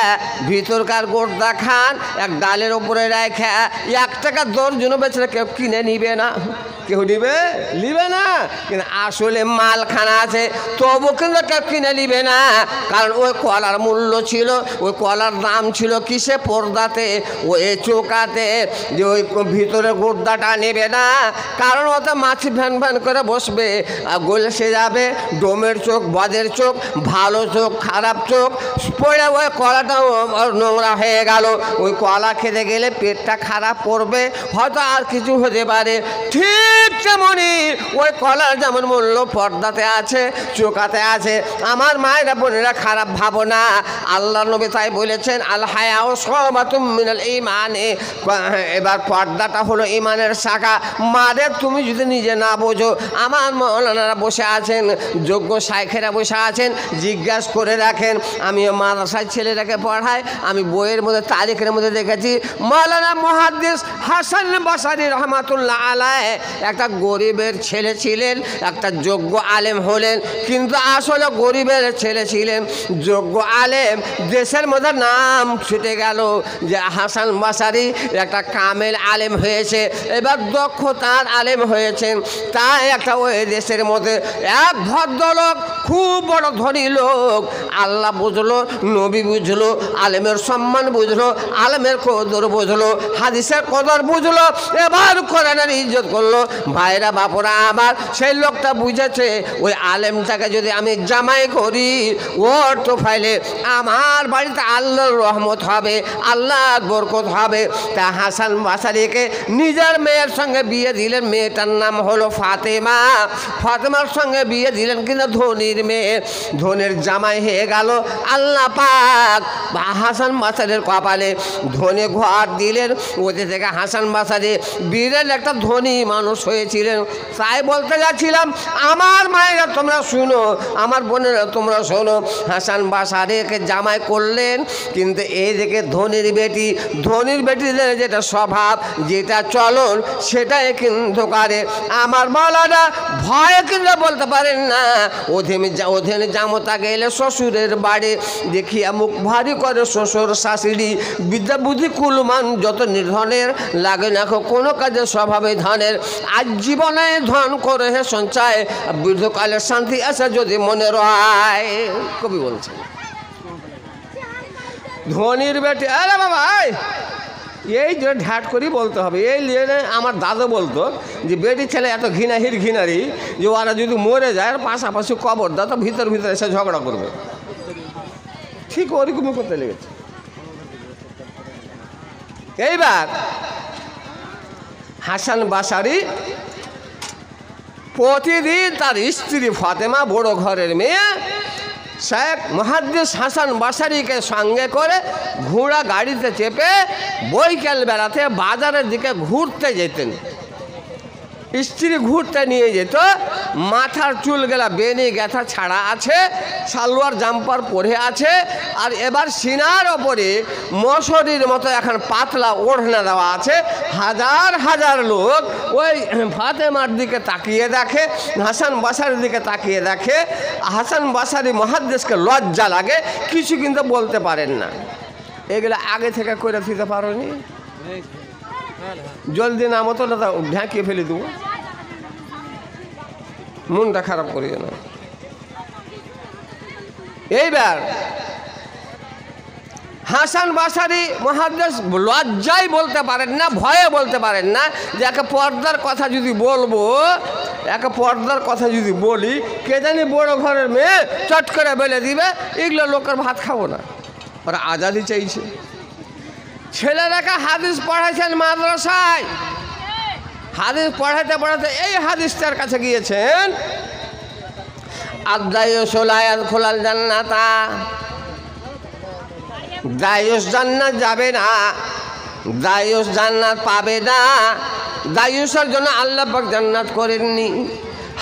ভিতরকার গোর্দা খান এক ডালের উপরে রেখা এক টাকা দর জন্য বেচলে কেউ কিনে নিবে না। কেউ নিবে? নিবে না। কিন্তু আসলে মালখানা আছে, তবু কিন্তু কেউ কিনে নিবে না। কারণ ওই কলার মূল্য ছিল, ওই কলার দাম ছিল কিসে? পর্দাতে, ওই চোকাতে, যে ওই ভিতরে গোর্দাটা নেবে না। কারণ ওতে মাছি ভ্যান ভ্যান করে বসবে, আর গলসে যাবে, ডোমের চোখ বদের চোখ, ভালো চোখ, খারাপ চোখ। পড়ে ওই কলাটা নোংরা হয়ে গেল। ওই কলা খেতে গেলে পেটটা খারাপ করবে। হয়তো আর কিছু হতে পারে। ঠিক it. তেমনই ওই কলার যেমন মূল্য পর্দাতে আছে চোকাতে আছে, আমার মায়েরা বোনেরা খারাপ ভাবো না। আল্লাহ নবী তাই বলেছেন আল হায়াও সবাতুম মিনাল ইমানে এবার পর্দাটা হলো ইমানের শাখা। মারে, তুমি যদি নিজে না বোঝো, আমার মৌলানারা বসে আছেন, যোগ্য শাইখেরা বসে আছেন, জিজ্ঞাসা করে রাখেন আমিও মাদ্রাসায় ছেলেটাকে পড়াই, আমি বইয়ের মধ্যে, তারিখের মধ্যে দেখেছি, মৌলানা মহাদ্দেশ হাসান বাসারি রহমাতুল্লাহ আলায় একটা গরিবের ছেলে ছিলেন, একটা যোগ্য আলেম হলেন, কিন্তু আসলে গরিবের ছেলে ছিলেন, যোগ্য আলেম। দেশের মধ্যে নাম ছুটে গেল যে হাসান বাসারি একটা কামেল আলেম হয়েছে, এবার দক্ষতার আলেম হয়েছেন। তাই একটা ওই দেশের মধ্যে এক ভদ্রলোক, খুব বড় ধনী লোক, আল্লাহ বুঝলো, নবী বুঝলো, আলেমের সম্মান বুঝলো, আলেমের কদর বুঝলো, হাদিসের কদর বুঝলো, এবার কোরআনের ইজ্জত করল। ভাইরা, বাপরা, আমার সেই লোকটা বুঝেছে, ওই আলেমটাকে যদি আমি জামাই করি, ওর তো ফাইলে আমার বাড়িতে আল্লাহর রহমত হবে আল্লাহ বরকত হবে। তা হাসান বাসারিকে নিজের মেয়ের সঙ্গে বিয়ে দিলেন, মেয়েটার নাম হলো ফাতেমা। ফাতেমার সঙ্গে বিয়ে দিলেন কিন্তু ধনির মেয়ে। ধনের জামাই হয়ে গেল, আল্লাহ পাক হাসান বাসারের কপালে ধনে ঘর দিলেন। ওদের থেকে হাসান বাসারে বিরের একটা ধনী মানুষ হয়েছে। দিয়েছিলেন তাই বলতে যাচ্ছিলাম, আমার মায়েরা তোমরা শুনো, আমার বোনেরা তোমরা শোনো। হাসান বাসারেকে জামাই করলেন, কিন্তু এই দিকে ধনির বেটি, ধনির বেটিদের যেটা স্বভাব, যেটা চলন, সেটাই কিন্তু করে। আমার মালারা ভয়ে কিন্তু বলতে পারেন না। ওধেনে ওধেনে জামতা গেলে শ্বশুরের বাড়ি, দেখিয়া মুখ ভারী করে শ্বশুর শাশুড়ি, বিদ্যা বুদ্ধি কুলমান যত নির্ধনের, লাগে না কোনো কাজে স্বভাবে ধনের। আজ জীবনে ধন করে হে সঞ্চয় বৃদ্ধকালে শান্তি আছে যদি মনে রয়। কবি বলছেন। ধনির বেটি আরে বাবা এই, যে ঢ্যাট করি বলতে হবে এই নিয়ে আমার দাদা বলতো যে বেটি ছেলে এত ঘৃণা হির ঘৃণারি যে ওরা যদি মরে যায় পাশাপাশি কবর দা তো ভিতর ভিতরে এসে ঝগড়া করবে। ঠিক ওরকমই করতে লেগেছে। এইবার হাসান বাসারি প্রতিদিন তার স্ত্রী ফাতেমা বড় ঘরের মেয়ে, শেখ মহাদ্দিস হাসান বাসারিকে সঙ্গে করে ঘোড়া গাড়িতে চেপে বৈকাল বেড়াতে বাজারের দিকে ঘুরতে যেতেন। স্ত্রী ঘুরতে নিয়ে যেত, মাথার চুল গেলা বেনি গেথা ছাড়া আছে, সালোয়ার, জাম্পার পরে আছে, আর এবার সিনার ওপরে মশরির মতো এখন পাতলা ওড়না দেওয়া আছে, হাজার হাজার লোক ওই ফাতেমার দিকে তাকিয়ে দেখে, হাসান বাসারির দিকে তাকিয়ে দেখে, হাসান বাসারি মহাদ্দেশকে লজ্জা লাগে, কিছু কিন্তু বলতে পারেন না। এগুলো আগে থেকে করে দিতে পারোনি? জলদি না তা ঢাকিয়ে ফেলে দেবো। মনটা খারাপ করিও না। এইবার, হাসান বাসারি মহাদেশ লজ্জাই বলতে পারেন না, ভয়ে বলতে পারেন না, যে একে পর্দার কথা যদি বলব, একে পর্দার কথা যদি বলি, কে জানি বড় ঘরের মেয়ে চট করে বেলে দিবে, এগুলো লোকের ভাত খাব না। ওরা আজাদি চাইছে। ছেলেরাকে হাদিস পড়াইছেন মাদ্রাসায়। হাদিস পড়াইতে পড়াতে এই হাদিসটার কাছে গিয়েছেন আদায় সোলায়াত খোলাল জান্নাতা, দায়ুস জান্নাত যাবে না, দায়ুস জান্নাত পাবে না, দায়ুসের জন্য আল্লাহ জান্নাত করেননি।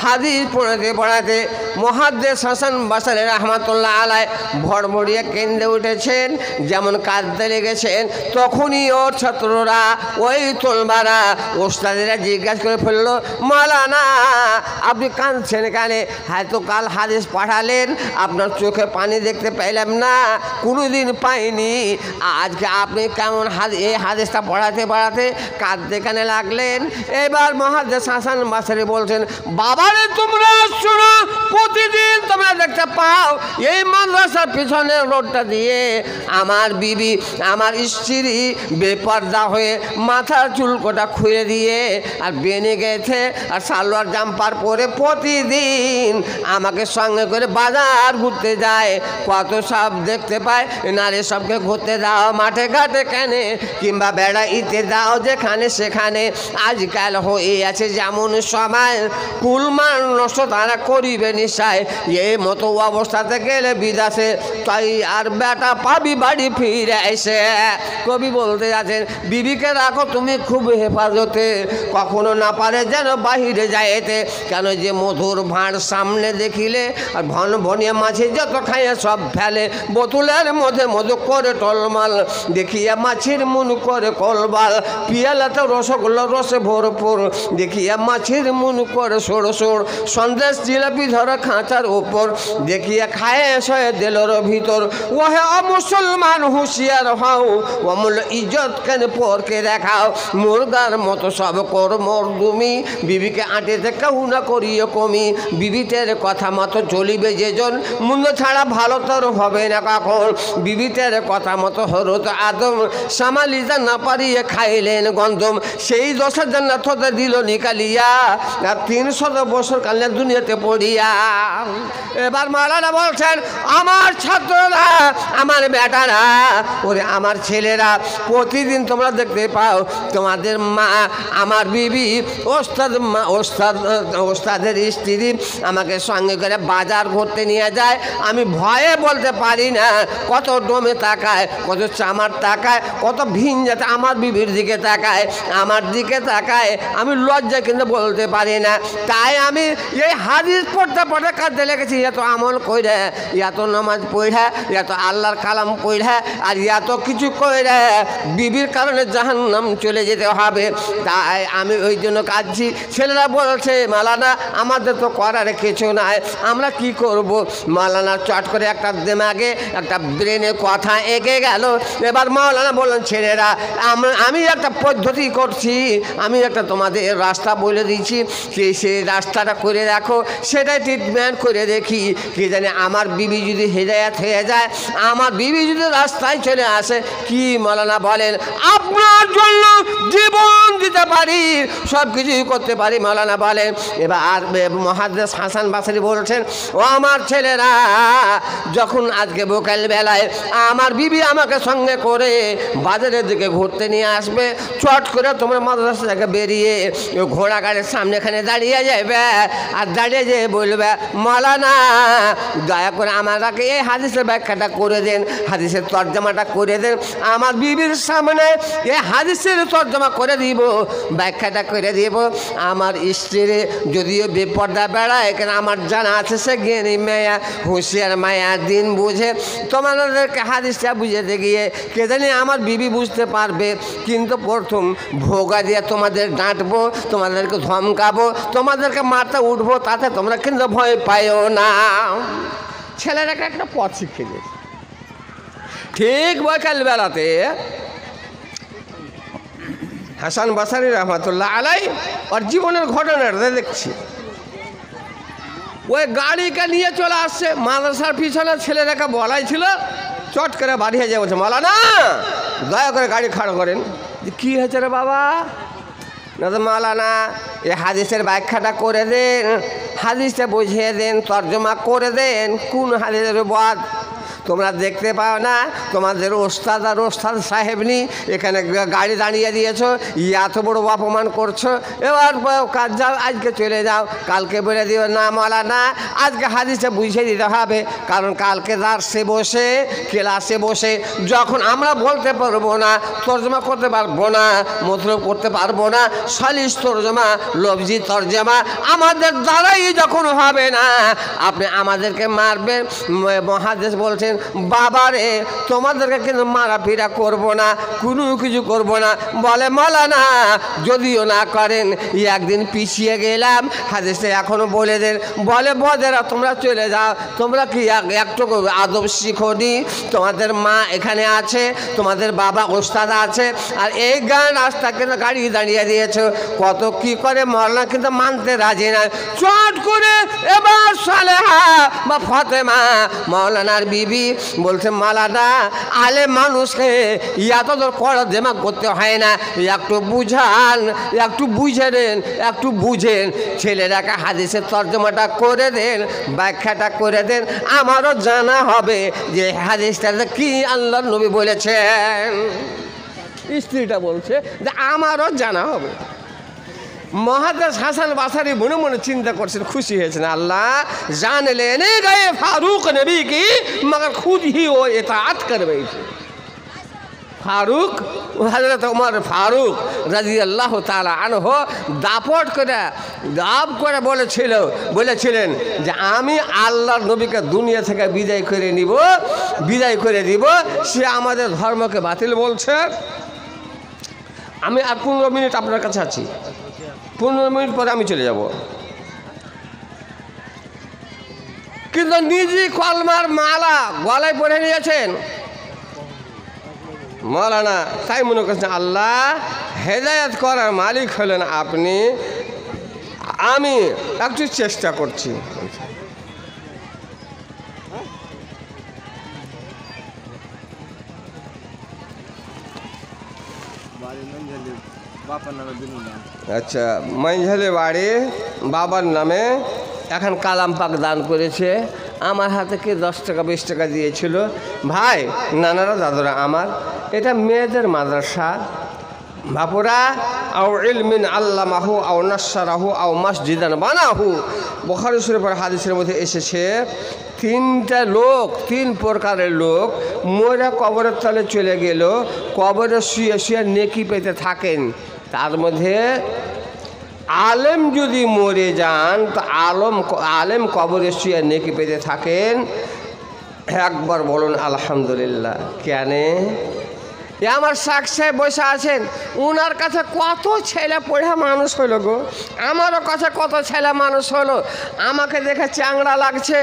হাদিস পড়াতে পড়াতে মহাদ্দেশ হাসান বাসারে রহমাতুল্লাহ আলাই ভরভরিয়ে কেন্দ্রে উঠেছেন, যেমন কাঁদতে লেগেছেন, তখনই ওর ছাত্ররা ওই তোলবারা ওস্তাদেরা জিজ্ঞাসা করে ফেলল, মালানা, আপনি কাঁদছেন কানে? হয়তো কাল হাদিস পাঠালেন, আপনার চোখে পানি দেখতে পেলাম না, কোনোদিন পাইনি। আজকে আপনি কেমন হাদ, এই হাদিসটা পড়াতে পড়াতে কাঁদতে কানে লাগলেন? এবার মহাদেশ হাসান বাসারি বলছেন বাবারে তোমরা শোনো, প্রতিদিন তোমরা দেখতে পাও, এই মাদ্রাসার পিছনের রোডটা দিয়ে আমার বিবি, আমার স্ত্রী বেপর্দা হয়ে মাথার চুলকোটা খুলে দিয়ে আর বেনে গেছে আর সালোয়ার জাম্পার পরে প্রতিদিন আমাকে সঙ্গে করে বাজার ঘুরতে যায়। কত সব দেখতে পায় নারী সবকে ঘুরতে দাও, মাঠে ঘাটে কেনে কিংবা বেড়া ইতে দাও, যেখানে সেখানে আজকাল হয়ে আছে যেমন সময় কুলমান নষ্ট তারা করিবে নিশায় এই মতো অবস্থাতে গেলে বিদাসে, তাই আর বেটা পাবি বাড়ি ফিরে এসে। কবি বলতে আছেন, বিবিকে রাখো তুমি খুব হেফাজতে। কখনো না পারে যেন বাহিরে যাইতে। কেন যে মধুর ভাঁড় সামনে দেখিলে, আর ভন ভনিয়া মাছে যত খাইয়ে সব ফেলে। বোতলের মধ্যে মধু করে টলমাল, দেখিয়া মাছের মুন করে কলবাল। পিয়ালাতে রসগোল্লা রসে ভরপুর, দেখিয়া মাছের মুন করে সোর সোর সন্দেশ জিলাপি ধরে খাঁচার ওপর দেখিয়া খায় সয়ে দিলর ভিতর। ওহে অমুসলমান হুঁশিয়ার হও, অমূল ইজ্জত কেন পরকে দেখাও? মুরগার মতো সব কর মরদুমি বিবিকে আঁটিতে কেউ না করিও কমি। বিবিতের কথা মতো চলিবে যেজন, মূল্য ছাড়া ভালো তোর হবে না কখন? বিবিতের কথা মতো হরত আদম, সামালিজা না পারিয়ে খাইলেন গন্ধম। সেই দশের জন্য তোদের দিল নিকালিয়া। আর তিনশো বছর কালে দুনিয়াতে পড়িয়া। এবার মালানা বলছেন, আমার ছাত্ররা, আমার বেটারা, ওরে আমার ছেলেরা, প্রতিদিন তোমরা দেখতে পাও, তোমাদের মা, আমার বিবি, ওস্তাদ মা, ওস্তাদ, ওস্তাদের স্ত্রী আমাকে সঙ্গে করে বাজার করতে নিয়ে যায়। আমি ভয়ে বলতে পারি না, কত ডোমে তাকায়, কত চামার তাকায়, কত ভিন যাতে আমার বিবির দিকে তাকায়, আমার দিকে তাকায়। আমি লজ্জা কিন্তু বলতে পারি না। তাই আমি এই হাদিস পড়তে পড়তে কাঁদতে লেগেছি এত আমল কইরে এত নামাজ পড়ে এত আল্লাহর কালাম পড়ে, আর এত কিছু কইরে, বিবির কারণে জাহান্নাম চলে যেতে হবে। তাই আমি ওই জন্য কাঁদছি। ছেলেরা বলছে, মালানা, আমাদের তো করার কিছু নাই, আমরা কি করব? মালানা চট করে একটা দেমাগে, একটা ব্রেনে কথা এঁকে গেল। এবার মাওলানা বললেন, ছেলেরা, আমি একটা পদ্ধতি করছি, আমি একটা তোমাদের রাস্তা বলে দিচ্ছি সেই সেই রাস্তাটা করে রাখো, সেটাই ট্রিটমেন্ট করে দেখি, কি জানে আমার বিবি যদি হেদায়াত হয়ে যায়, আমার বিবি যদি রাস্তায় চলে আসে, কি মালানা বলেন? আপনার জন্য জীবন দিতে পারি সব কিছুই করতে পারি মালানা বলেন। এবার মহাদেশ হাসান বাসারি বলছেন, ও আমার ছেলেরা, যখন আজকে বোকাল বেলায় আমার বিবি আমাকে সঙ্গে করে বাজারের দিকে ঘুরতে নিয়ে আসবে, চট করে তোমরা মাদ্রাসা থেকে বেরিয়ে ঘোড়া গাড়ির সামনেখানে দাঁড়িয়ে যাবে আর দাঁড়িয়ে যেয়ে বলবে মালানা দয়া করে আমাকে এই হাদিসের ব্যাখ্যাটা করে দেন, হাদিসের তর্জমাটা করে দেন। আমার বিবির সামনে এই হাদিসের তর্জমা করে দিব, ব্যাখ্যাটা করে দিব। আমার স্ত্রীর যদিও বেপর্দা বেড়ায়, কেন আমার জানা আছে সে জ্ঞানী মেয়া, হুঁশিয়ার মায়া, দিন বুঝে। তোমাদেরকে হাদিসটা বুঝাতে গিয়ে কে জানি আমার বিবি বুঝতে পারবে, কিন্তু প্রথম ভোগা দিয়ে তোমাদের ডাঁটবো, তোমাদেরকে ধমকাবো, তোমাদেরকে মারতে উঠবো, তাতে তোমরা কিন্তু ভয় পাইও না। ছেলেরাকে একটা পথ শিখিয়ে ঠিক বৈকাল বেলাতে হাসান বাসারি রহমতুল্লাহ আলাই ওর জীবনের ঘটনাটা দেখছি। ওই গাড়িকে নিয়ে চলে আসছে, মাদ্রাসার পিছনে ছেলেরাকে বলাই ছিল, চট করে বাড়িয়ে যাবে বলছে মালা না দয়া করে গাড়ি খাড়ো করেন। যে কী হয়েছে রে বাবা? না তো মালানা, এ হাদিসের ব্যাখ্যাটা করে দেন, হাদিসটা বুঝিয়ে দেন, তর্জমা করে দেন, কোন হাদিসের বাদ তোমরা দেখতে পাও না, তোমাদের ওস্তাদ আর ওস্তাদ সাহেবনি এখানে গাড়ি দাঁড়িয়ে দিয়েছ, ই এত বড় অপমান করছ। এবার কাজ যাও, আজকে চলে যাও, কালকে বলে দিও, না মালা, না, আজকে হাদিসে বুঝিয়ে দিতে হবে, কারণ কালকে দার্সে বসে, ক্লাসে বসে, যখন আমরা বলতে পারব না, তর্জমা করতে পারব না, মতলব করতে পারব না সালিশ তর্জমা, লফজি তর্জমা, আমাদের দ্বারাই যখন হবে না, আপনি আমাদেরকে মারবেন মহাদেশ বলছেন বাবারে, তোমাদেরকে কিন্তু মারাপিরা করব না, কোনো কিছু করব না। বলে মালা না যদিও না করেন একদিন পিছিয়ে গেলাম, হাদিসে এখনও বলে দেন। বলে, বদেরা, তোমরা চলে যাও, তোমরা কি এক- একটু আদব শিখনি তোমাদের মা এখানে আছে, তোমাদের বাবা ওস্তাদ আছে, আর এই গান রাস্তা কিন্তু গাড়ি দাঁড়িয়ে দিয়েছ। কত কি করে মরনা কিন্তু মানতে রাজি না। চট করে এবার সালেহা বা ফতেমা মৌলানার বিবি বলছে মালাদা আলে মানুষকে এত কড়া দেমাগ করতে হয় না। একটু বুঝান, একটু বুঝে দেন একটু বুঝেন। ছেলেরাকে হাদিসের তর্জমাটা করে দেন, ব্যাখ্যাটা করে দেন। আমারও জানা হবে যে হাদিসটাতে কি আল্লাহ নবী বলেছেন। স্ত্রীটা বলছে যে, আমারও জানা হবে। মহাদাস হাসান বাসারি মনে মনে চিন্তা করছেন, খুশি হয়েছেন, আল্লাহ জানলে গায়ে ফারুক নবী কি, মগর খুদ হি ও এতাত করবে। ফারুক হজরত উমর ফারুক রাজি আল্লাহ তালা আনহ দাপট করে, দাপ করে বলেছিল, বলেছিলেন যে আমি আল্লাহর নবীকে দুনিয়া থেকে বিদায় করে নিব, বিদায় করে দিব, সে আমাদের ধর্মকে বাতিল বলছে। আমি আর পনেরো মিনিট আপনার কাছে আছি। পনেরো মিনিট পরে আমি চলে যাব। কিন্তু নিজে কলমার মালা গলায় পরে নিয়েছেন। মৌলানা তাই মনে করছেন আল্লাহ হেদায়ত করার মালিক হলেন আপনি। আমি একটু চেষ্টা করছি। নামে দুনু নাম আচ্ছা মাইঝালি বাড়ি, বাবার নামে এখন কালাম পাক দান করেছে। আমার হাতে কে দশ টাকা, বিশ টাকা দিয়েছিল। ভাই, নানারা, দাদুরা আমার, এটা মেয়েদের মাদ্রাসা। বাপুরা, আও ইলমিন আল্লামাহু, আও নাসারাহু, আও মসজিদান বানাহু। বখারি শরীফের হাদিসের মধ্যে এসেছে, তিনটা লোক, তিন প্রকারের লোক মরা কবরের তলে চলে গেল, কবরে শুয়ে শুয়ে নেকি পেতে থাকেন। তার মধ্যে আলেম যদি মরে যান, তা আলম আলেম কবরে শুয়ে নেকি পেতে থাকেন। একবার বলুন, আলহামদুলিল্লাহ। কেন? আমার শাক সাহেব বসে আছেন। ওনার কাছে কত ছেলে পড়ে মানুষ হলো গো। আমারও কাছে কত ছেলে মানুষ হলো। আমাকে দেখে চ্যাংড়া লাগছে।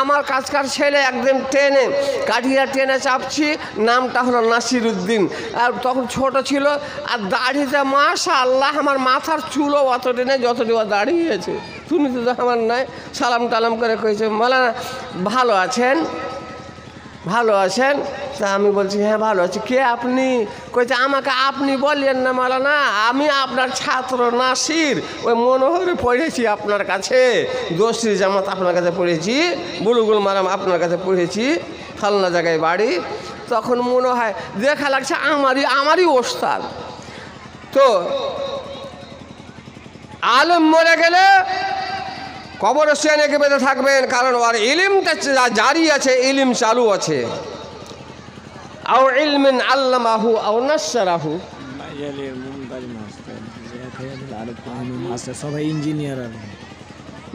আমার কাছকার ছেলে একদিন ট্রেনে কাঠিয়া ট্রেনে চাপছি। নামটা হলো নাসির উদ্দিন আর তখন ছোট ছিল। আর দাড়িতে মাসা আল্লাহ আমার মাথার চুলও অত টেনে যতটি ও দাঁড়িয়েছে তুমি তো আমার নাই। সালাম টালাম করে কয়েছে মালানা, ভালো আছেন? ভালো আছেন? তা আমি বলছি হ্যাঁ ভালো আছি। কে আপনি? কইছে, আমাকে আপনি বললেন না মালা না আমি আপনার ছাত্র নাসির। ওই মনোহরে পড়েছি আপনার কাছে। দোষী জামাত আপনার কাছে পড়েছি, বুলুগুল মারাম আপনার কাছে পড়েছি ফালনা জায়গায় বাড়ি। তখন মনে হয়, দেখা লাগছে আমারই আমারই ওস্তাদ। তো আলম মরে গেলে কবর সেনেকে বেঁধে থাকবেন, কারণ ওর ইলিমটা জারি আছে, ইলিম চালু আছে। আও ইলমিন আল্লামাহু আও নাসারাহু সবাই ইঞ্জিনিয়ার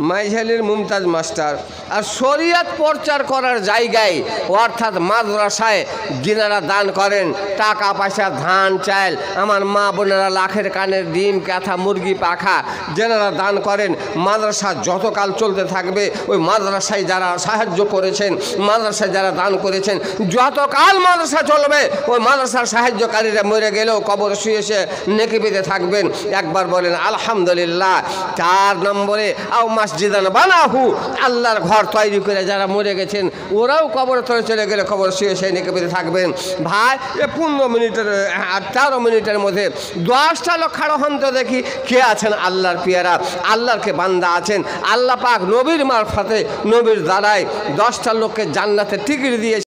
মাইঝালির মুমতাজ মাস্টার আর শরিয়াত প্রচার করার জায়গায় অর্থাৎ মাদ্রাসায় যিনারা দান করেন, টাকা পয়সা, ধান, চাল, আমার মা বোনেরা লাখের কানের ডিম, কাঁথা, মুরগি, পাখা যেনারা দান করেন। মাদ্রাসা যতকাল চলতে থাকবে, ওই মাদ্রাসায় যারা সাহায্য করেছেন, মাদ্রাসায় যারা দান করেছেন, যতকাল মাদ্রাসা চলবে, ওই মাদ্রাসার সাহায্যকারীরা মরে গেলেও কবর শুয়ে শুয়ে নেকি পেতে থাকবেন। একবার বলেন, আলহামদুলিল্লাহ, চার নম্বরে, আও মসজিদান বানাহু, আল্লাহর ঘর তৈরি করে যারা মরে গেছেন, ওরাও কবর তৈরি চলে গেলে কবর শুয়ে নেকি পেতে থাকবেন। ভাই, এ পনেরো মিনিটের, আর তেরো মিনিটের মধ্যে দশটা লোক খাড়ো হন তো দেখি কে আছেন আল্লাহর পিয়ারা আল্লাহরকে বান্দা আছেন। আল্লাহ পাক নবীর মারফাতে নবীর দ্বারায় দশটা লোককে জান্নাতে টিকিট দিয়ে